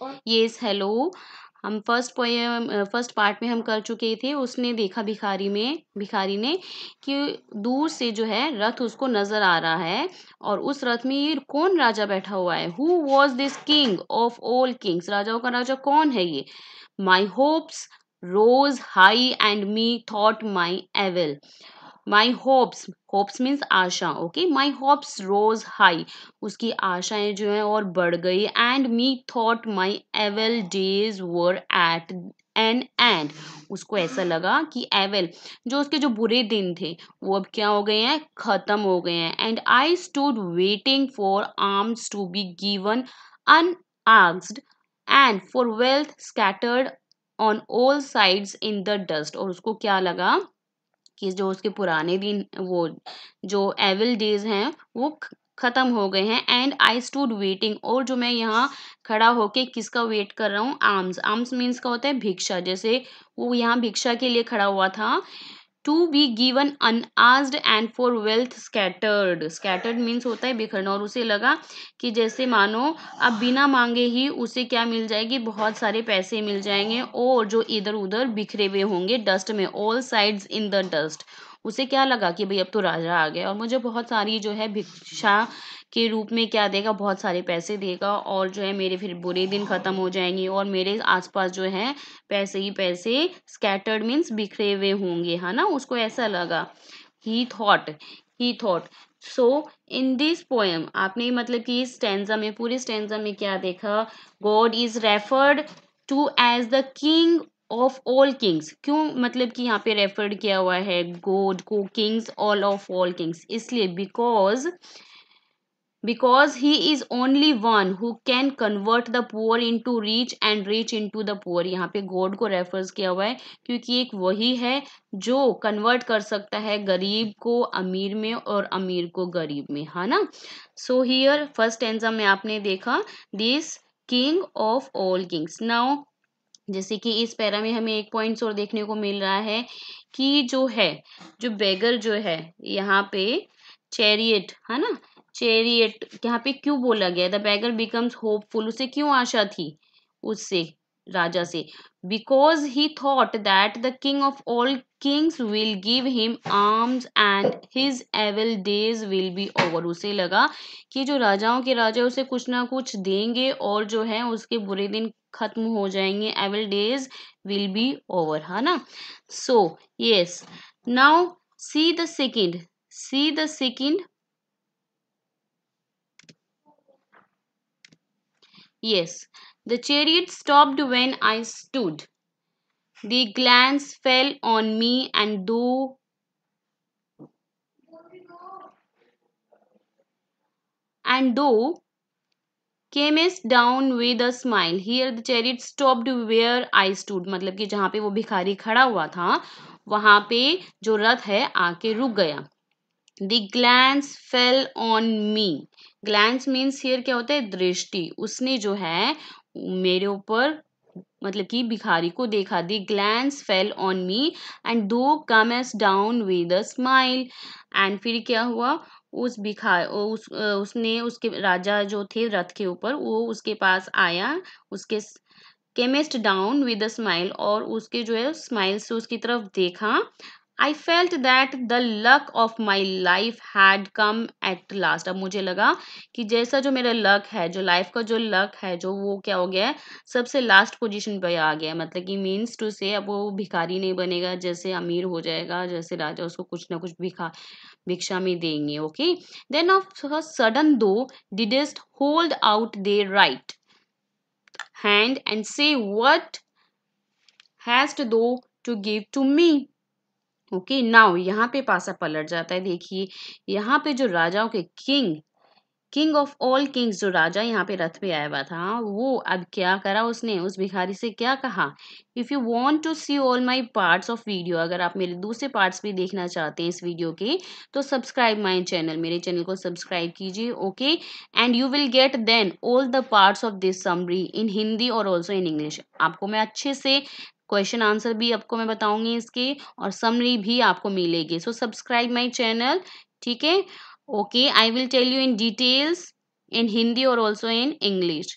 Yes hello हम first poem first part में हम कर चुके थे, उसने देखा भिखारी में, भिखारी ने कि दूर से जो है रथ उसको नज़र आ रहा है और उस रथ में ये कौन राजा बैठा हुआ है? Who was this king of all kings राजाओं का राजा कौन है ये? My hopes rose high and me thought my evil my hopes hopes means Asha okay my hopes rose high उसकी आशाएँ जो है और बढ़ गई। And me thought my evil days were at an end उसको ऐसा लगा कि एवल जो उसके जो बुरे दिन थे, वो अब क्या हो गए हैं? खत्म हो गए हैं। And I stood waiting for alms to be given un unasked and for wealth scattered on all sides in the dust और उसको क्या लगा? कि जो उसके पुराने दिन, वो जो एविल डेज़ हैं, वो ख़त्म हो गए हैं। एंड आई स्टूड वेटिंग और जो मैं यहाँ खड़ा होके किसका वेट कर रहा हूँ? आर्म्स आर्म्स मीन्स का होता है? भिक्षा। जैसे वो यहाँ भिक्षा के लिए खड़ा हुआ था। To be given unasked and for wealth scattered scattered means होता है बिखरना और उसे लगा कि जैसे मानो अब बिना मांगे ही उसे क्या मिल जाएगी? बहुत सारे पैसे मिल जाएँगे और जो इधर उधर बिखरे हुए होंगे डस्ट में all sides in the dust उसे क्या लगा कि भाई अब तो राजा आ गया और मुझे बहुत सारी जो है भिक्षा के रूप में क्या देगा, बहुत सारे पैसे देगा और जो है मेरे फिर बुरे दिन ख़त्म हो जाएँगे और मेरे आसपास जो है पैसे ही पैसे स्कैटर्ड मीन्स बिखरे हुए होंगे, है ना? उसको ऐसा लगा। He thought he thought so in this poem आपने मतलब कि इस स्टेंजा में, पूरे स्टेंजा में क्या देखा? God is referred to as the king of all kings. क्यों? मतलब कि यहाँ पे रेफर्ड किया हुआ है, गोड को kings, all of all kings. इसलिए because because he is only one who can convert the poor into rich and rich into the poor यहाँ पे गॉड को रेफर्स किया हुआ है, क्योंकि एक वही है जो कन्वर्ट कर सकता है गरीब को, अमीर में और अमीर को गरीब में, है ना? सो हियर फ़र्स्ट एंजा में आपने देखा this king of all kings now जैसे कि इस पैरा में हमें एक पॉइंट्स और देखने को मिल रहा है कि जो है, जो बेगर जो है, यहाँ पे चैरियट है ना? चेरियट यहाँ पे क्यों बोला गया? द बैगर बिकम्स होपफुल उसे क्यों आशा थी? उससे। राजा से। Because he thought that the king of all kings will give him alms and his evil days will be over उसे लगा कि जो राजाओं के राजा उसे कुछ ना कुछ देंगे और जो है उसके बुरे दिन खत्म हो जाएँगे। Evil days will be over है ना? So yes now see the second see the second Yes, the chariot stopped when I stood. The glance fell on me, and though and though camest down with a smile. Here the chariot stopped where I stood. मतलब कि जहाँ पे वो भिखारी खड़ा हुआ था वहाँ पे जो रथ है आके रुक गया the glance fell on me glance means here क्या होता है दृष्टि उसने जो है मेरे ऊपर मतलब कि भिखारी को देखा। The glance fell on me and thou camest down with a smile and फिर क्या हुआ? उस भिखा, उस, उसने उसके राजा जो थे रथ के ऊपर, वो उसके पास आया। उसके camest down with a smile और उसके जो है स्माइल से उसकी तरफ़ देखा। I felt that the luck of my life had come at last अब मुझे लगा कि जैसा जो मेरा लक है, जो लाइफ का जो लक है, जो वो क्या हो गया है, सबसे लास्ट पोजीशन पे आ गया मतलब कि मीन्स टू से अब वो भिखारी नहीं बनेगा, जैसे अमीर हो जाएगा, जैसे राजा उसको कुछ ना कुछ भिखा, भिक्षा में देंगे okay then of sudden thou didst hold out the right hand and say what has thou to give to me okay, now यहाँ पे पासा पलट जाता है। देखिए, यहाँ पे जो राजाओं के king king of all kings, जो राजा यहाँ पे रथ पे आया हुआ था, वो अब क्या करा उसने? उस भिखारी से क्या कहा? If you want to see all my parts of video अगर आप मेरे दूसरे पार्ट्स भी देखना चाहते हैं इस वीडियो के तो सब्सक्राइब माय चैनल मेरे चैनल को सब्सक्राइब कीजिए okay and you will get then all the parts of this summary in Hindi और ऑल्सो इन इंग्लिश आपको मैं अच्छे से क्वेश्चन आंसर भी आपको मैं बताऊँगी इसकी और समरी भी आपको मिलेगी। सो सब्सक्राइब माई चैनल ठीक है? Okay I will tell you in details in Hindi और ऑल्सो इन इंग्लिश